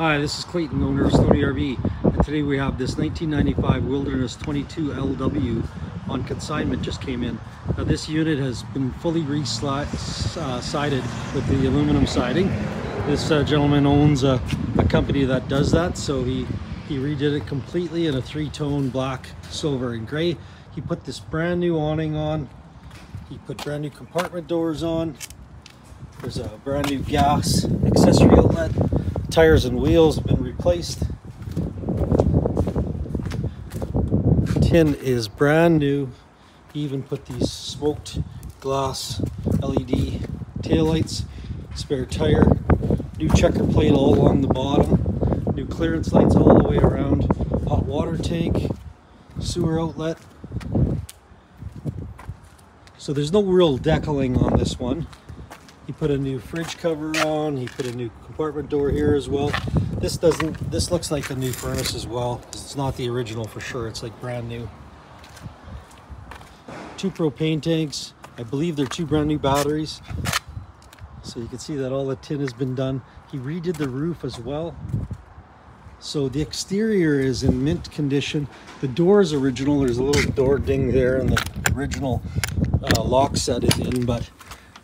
Hi, this is Clayton, owner of Stony RV, and today we have this 1995 Wilderness 22 LW on consignment just came in. Now this unit has been fully re-sided uh, with the aluminum siding. This uh, gentleman owns a, a, company that does that, so he, he redid it completely in a three-tone black, silver, and gray. He put this brand new awning on. He put brand new compartment doors on. There's a brand new gas accessory outlet tires and wheels have been replaced. Tin is brand new. Even put these smoked glass LED taillights, spare tire, new checker plate all along the bottom, new clearance lights all the way around, hot water tank, sewer outlet. So there's no real decaling on this one. He put a new fridge cover on. He put a new compartment door here as well. This doesn't, this looks like a new furnace as well. It's not the original for sure. It's like brand new. Two propane tanks. I believe they're two brand new batteries. So you can see that all the tin has been done. He redid the roof as well. So the exterior is in mint condition. The door is original. There's a little door ding there and the original uh, lock set is in, but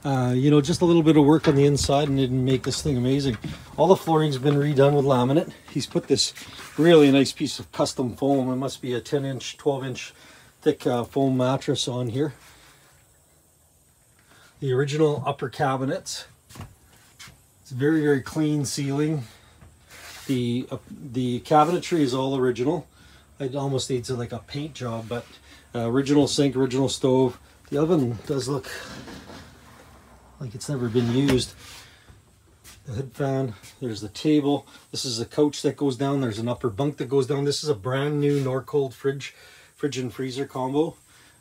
uh, you know, just a little bit of work on the inside and didn't make this thing amazing. All the flooring's been redone with laminate. He's put this really nice piece of custom foam. It must be a 10 inch, 12 inch thick uh, foam mattress on here. The original upper cabinets. It's very, very clean ceiling. The, uh, the cabinetry is all original. It almost needs like a paint job, but uh, original sink, original stove. The oven does look like it's never been used. The hood fan, there's the table. This is a couch that goes down. There's an upper bunk that goes down. This is a brand new Norcold fridge, fridge and freezer combo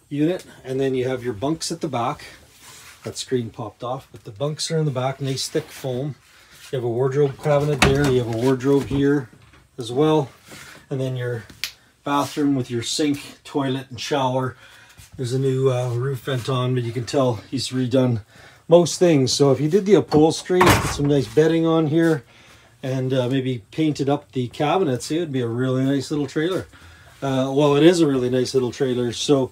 unit. And then you have your bunks at the back. That screen popped off, but the bunks are in the back, nice thick foam. You have a wardrobe cabinet there. You have a wardrobe here as well. And then your bathroom with your sink, toilet, and shower. There's a new uh, roof vent on, but you can tell he's redone most things. So if you did the upholstery, put some nice bedding on here, and uh, maybe painted up the cabinets, it would be a really nice little trailer. Uh, well, it is a really nice little trailer. So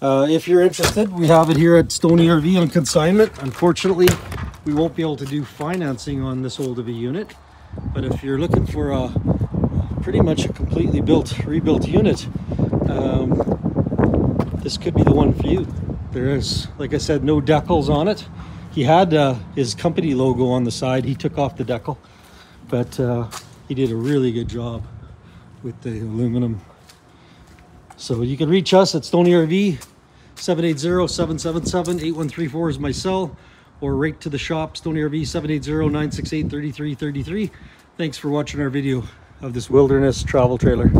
uh, if you're interested, we have it here at Stony RV on consignment. Unfortunately, we won't be able to do financing on this old of a unit. But if you're looking for a pretty much a completely built, rebuilt unit, um, this could be the one for you. There is, like I said, no decals on it. He had uh, his company logo on the side. He took off the decal, but uh, he did a really good job with the aluminum. So you can reach us at Stony RV, 780-777-8134 is my cell, or right to the shop, Stony RV, 780-968-3333. Thanks for watching our video of this wilderness travel trailer.